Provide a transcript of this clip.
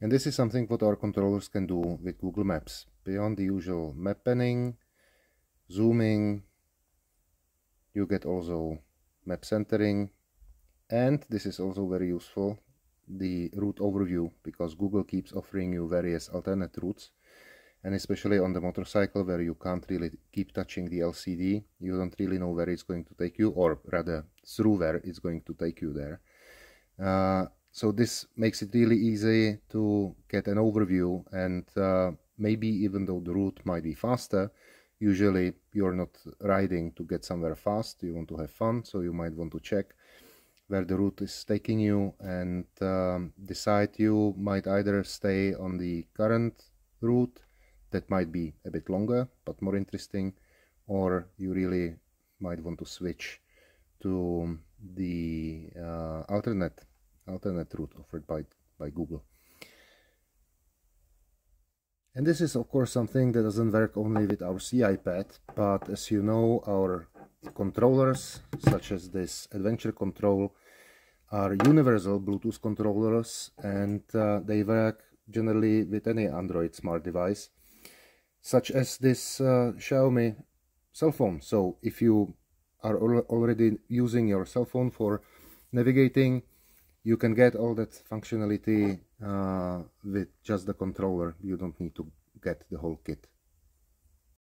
And this is something what our controllers can do with Google Maps. Beyond the usual map panning, zooming, you get also map centering, and this is also very useful, the route overview, because Google keeps offering you various alternate routes. And especially on the motorcycle where you can't really keep touching the LCD you don't really know where it's going to take you or rather through where it's going to take you there. Uh, so this makes it really easy to get an overview and uh, maybe even though the route might be faster usually you're not riding to get somewhere fast. You want to have fun so you might want to check where the route is taking you and um, decide you might either stay on the current route that might be a bit longer but more interesting or you really might want to switch to the uh, alternate alternate route offered by by Google and this is of course something that doesn't work only with our CiPad but as you know our controllers such as this adventure control are universal Bluetooth controllers and uh, they work generally with any Android smart device such as this uh, Xiaomi cell phone. So if you are al already using your cell phone for navigating, you can get all that functionality uh, with just the controller. You don't need to get the whole kit.